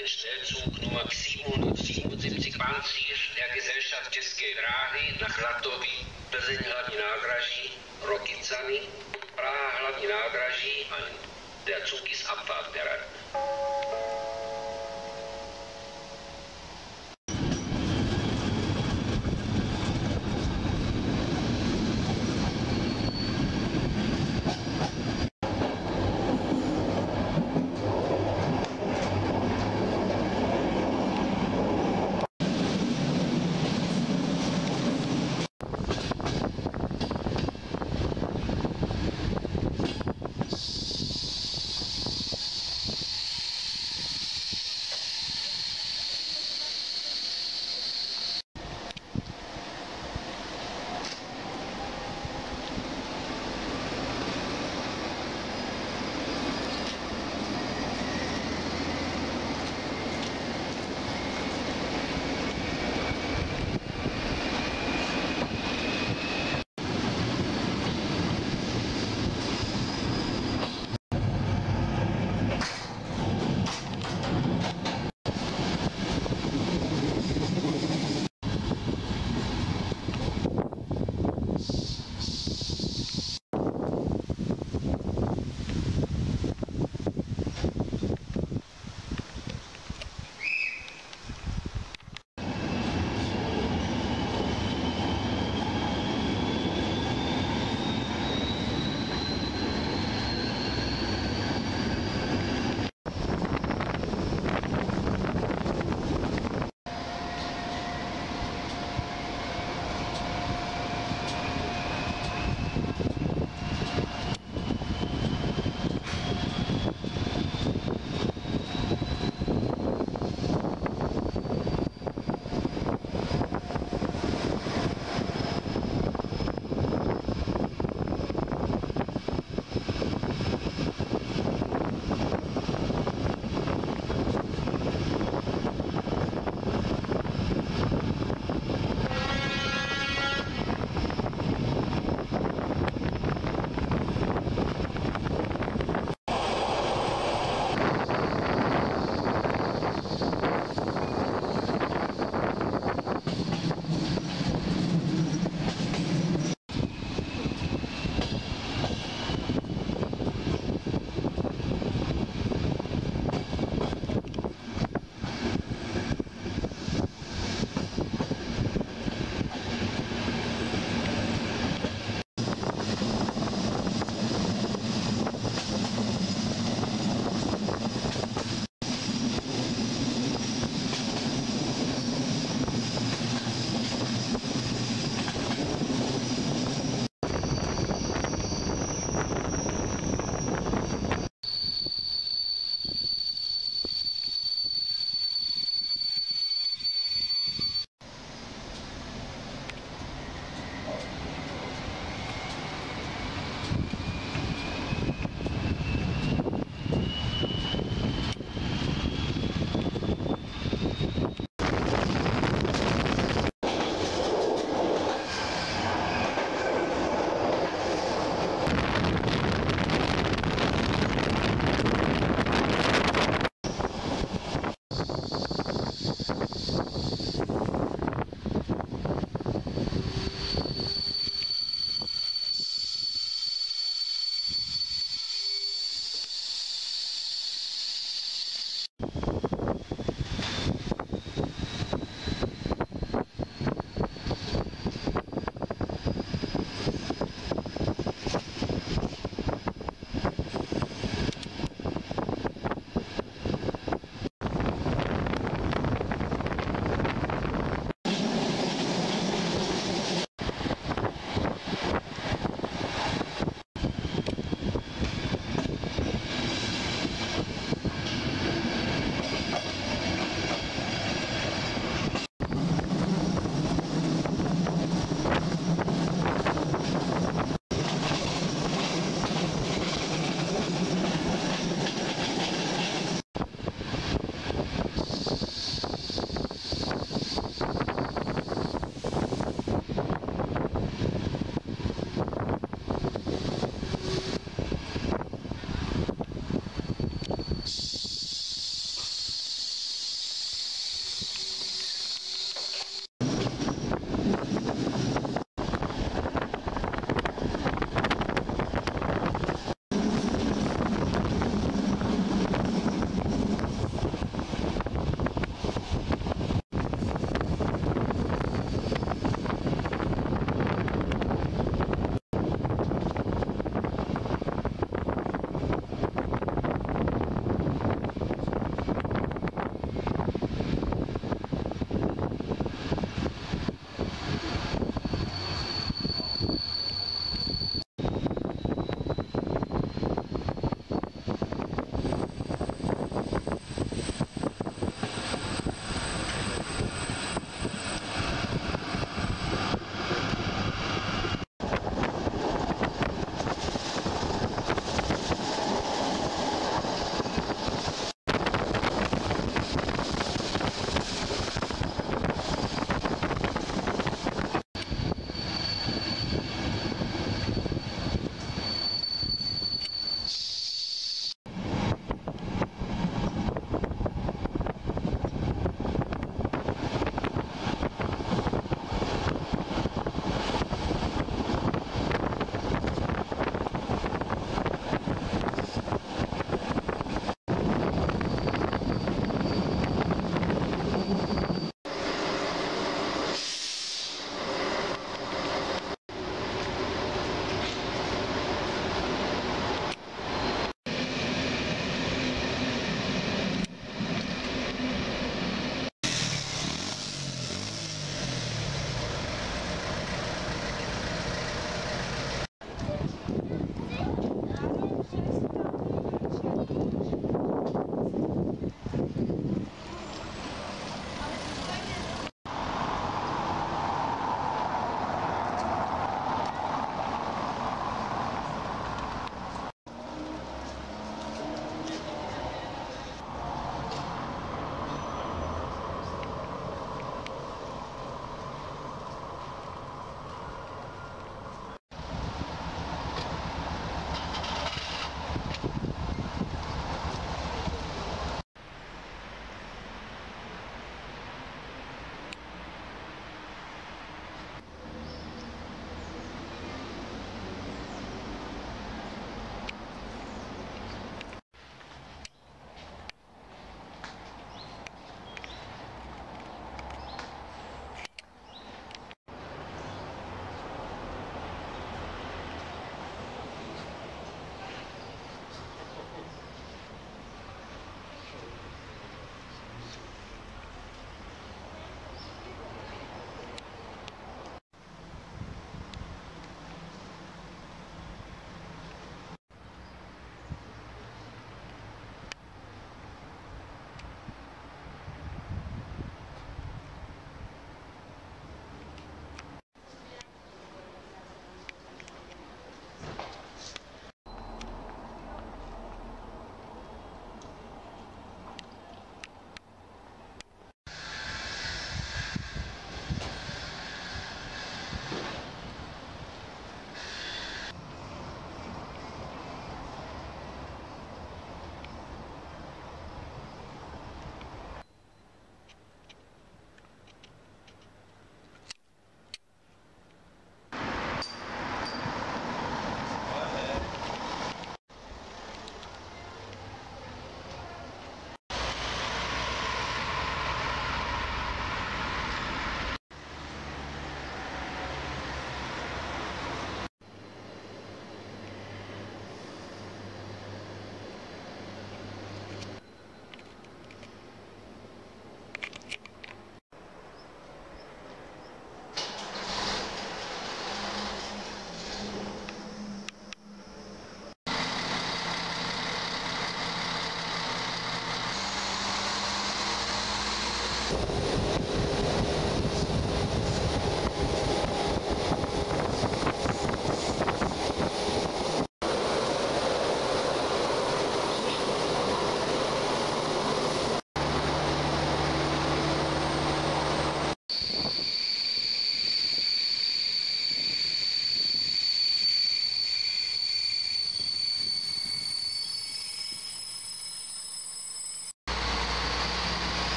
den Schnellzug Nummer 777 Bahnziel der Gesellschaft České dráhy na Chlatovi, Plzeň hlavní nádraží, Rokycany, Praha hlavní nádraží a der Zug ist abfahrbereit.